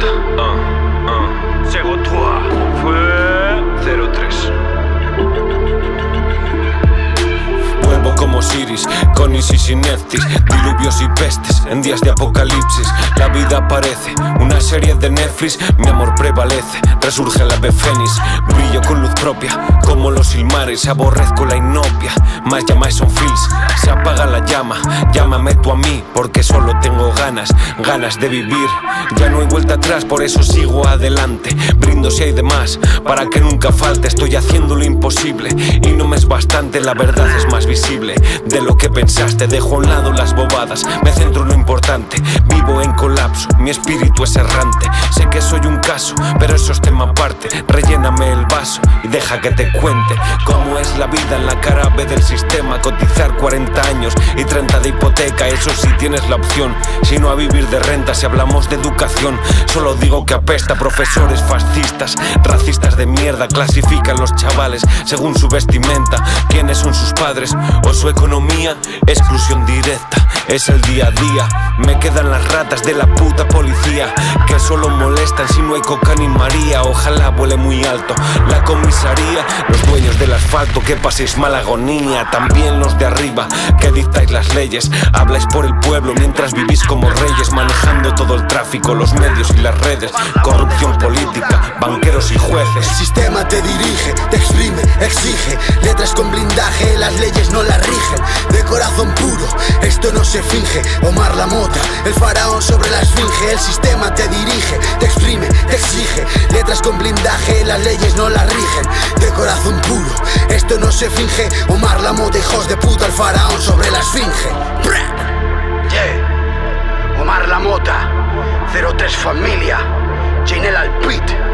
Toyota. Génesis y diluvios y pestes, en días de apocalipsis. La vida parece una serie de Netflix, mi amor prevalece, resurge la ave fénix, brillo con luz propia, como los silmares, aborrezco la inopia, más llamáis son feels, se apaga la llama, llámame tú a mí, porque solo tengo ganas, ganas de vivir, ya no hay vuelta atrás, por eso sigo adelante, si hay de más, para que nunca falte, estoy haciendo lo imposible, y no me es bastante, la verdad es más visible de lo que pensaste, dejo a un lado las bobadas, me centro en lo importante, vivo en colapso, mi espíritu es errante, sé que soy un caso, pero eso es tema aparte, relléname el vaso y deja que te cuente cómo es la vida en la cara B del sistema, cotizar 40 años y 30 de hipoteca, eso sí tienes la opción, si no a vivir de renta, si hablamos de educación, solo digo que apesta, profesores fascistas, racistas de mierda, clasifican los chavales según su vestimenta, quiénes son sus padres o su economía, exclusión directa, es el día a día, me quedan las ratas de la puta policía, que solo molestan si no hay coca ni María, ojalá vuele muy alto la comisaría, los dueños del asfalto que paséis mala agonía, también los de arriba que dictáis las leyes, habláis por el pueblo mientras vivís como reyes, manejando todo el tráfico, los medios y las redes, corrupción política, banqueros y jueces. El sistema te dirige, te exprime, exige, letras con blindaje, las leyes no las rigen, de corazón puro, esto no se finge, Omar la mota, el faraón sobre la esfinge, el sistema te dirige, te exprime, te exige, letras con blindaje, las leyes no las se finge, Omar la mota, hijos de puta, el faraón sobre la esfinge. Yeah. Omar la mota, 03 familia, Chinel al pit.